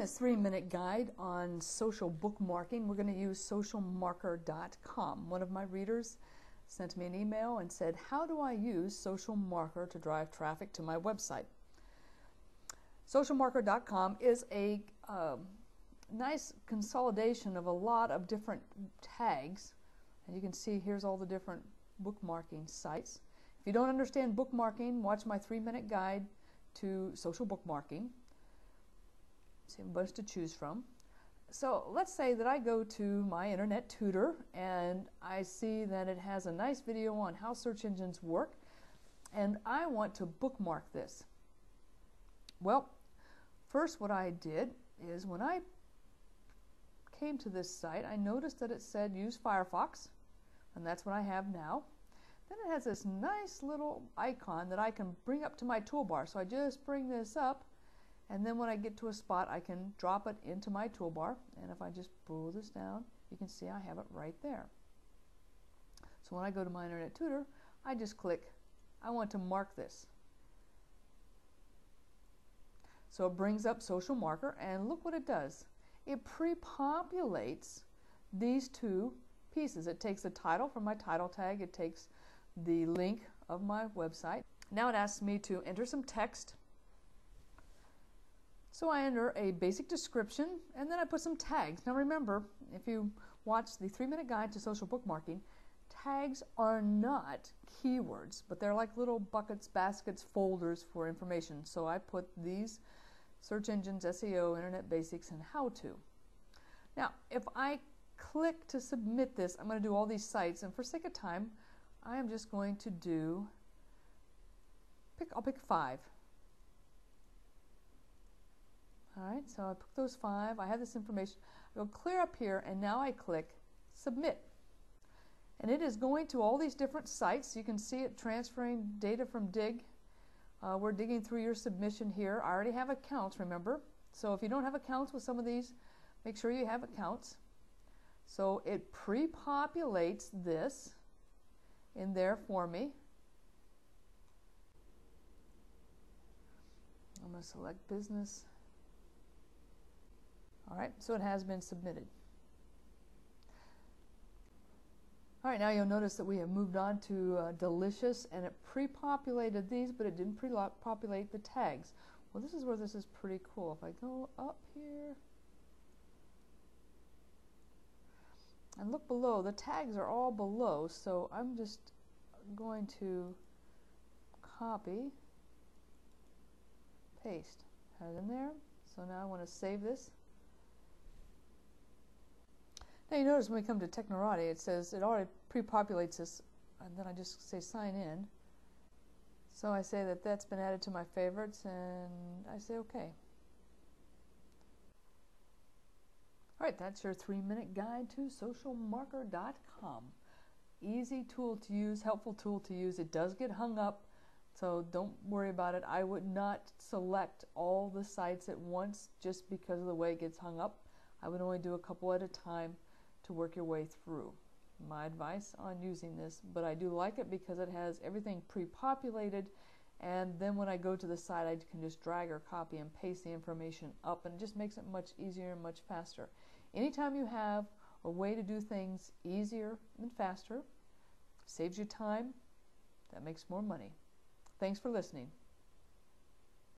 this three minute guide on social bookmarking, we're going to use socialmarker.com. One of my readers sent me an email and said, How do I use Social Marker to drive traffic to my website? Socialmarker.com is a uh, nice consolidation of a lot of different tags. And you can see here's all the different bookmarking sites. If you don't understand bookmarking, watch my three minute guide to social bookmarking. See a bunch to choose from. So let's say that I go to my internet tutor and I see that it has a nice video on how search engines work and I want to bookmark this. Well, first what I did is when I came to this site, I noticed that it said use Firefox, and that's what I have now. Then it has this nice little icon that I can bring up to my toolbar. So I just bring this up, and then when I get to a spot, I can drop it into my toolbar. And if I just pull this down, you can see I have it right there. So when I go to my Internet Tutor, I just click, I want to mark this. So it brings up social marker, and look what it does it pre-populates these two pieces. It takes the title from my title tag, it takes the link of my website. Now it asks me to enter some text. So I enter a basic description and then I put some tags. Now remember, if you watch the three minute guide to social bookmarking, tags are not keywords, but they're like little buckets, baskets, folders for information. So I put these search engines, SEO, internet basics, and how to. Now, if I click to submit this, I'm going to do all these sites, and for sake of time, I am just going to do, pick, I'll pick five. All right, so I pick those five. I have this information. I go clear up here, and now I click submit. And it is going to all these different sites. You can see it transferring data from Digg. uh, we're digging through your submission here. I already have accounts, remember? So if you don't have accounts with some of these, make sure you have accounts. So it pre-populates this in there for me. I'm going to select business. All right, so it has been submitted. All right, now you'll notice that we have moved on to uh, Delicious, and it pre-populated these, but it didn't pre-populate the tags. Well, this is where this is pretty cool. If I go up here and look below, the tags are all below, so I'm just going to copy, paste, have it in there. So now I want to save this. Now you notice when we come to Technorati, it says it already pre-populates this, and then I just say sign in. So I say that that's been added to my favorites, and I say OK. All right, that's your three-minute guide to socialmarker.com. Easy tool to use, helpful tool to use. It does get hung up, so don't worry about it. I would not select all the sites at once just because of the way it gets hung up. I would only do a couple at a time to work your way through. My advice on using this, but I do like it because it has everything pre-populated and then when I go to the site I can just drag or copy and paste the information up and it just makes it much easier and much faster. Anytime you have a way to do things easier and faster, saves you time, that makes more money. Thanks for listening.